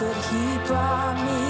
but he brought me